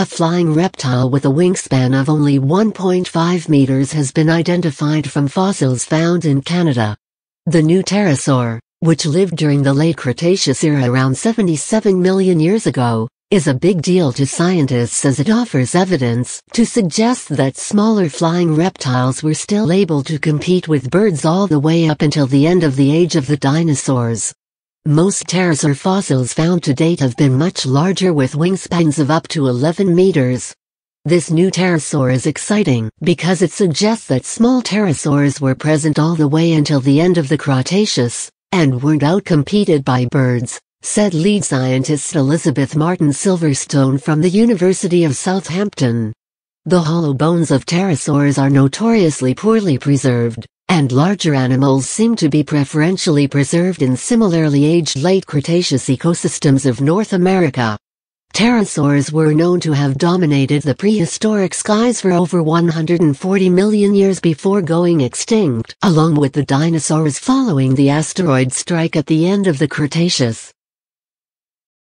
A flying reptile with a wingspan of only 1.5 meters has been identified from fossils found in Canada. The new pterosaur, which lived during the late Cretaceous era around 77 million years ago, is a big deal to scientists as it offers evidence to suggest that smaller flying reptiles were still able to compete with birds all the way up until the end of the age of the dinosaurs. Most pterosaur fossils found to date have been much larger with wingspans of up to 11 meters. This new pterosaur is exciting because it suggests that small pterosaurs were present all the way until the end of the Cretaceous, and weren't outcompeted by birds, said lead scientist Elizabeth Martin Silverstone from the University of Southampton. The hollow bones of pterosaurs are notoriously poorly preserved, and larger animals seem to be preferentially preserved in similarly aged late Cretaceous ecosystems of North America. Pterosaurs were known to have dominated the prehistoric skies for over 140 million years before going extinct, along with the dinosaurs following the asteroid strike at the end of the Cretaceous.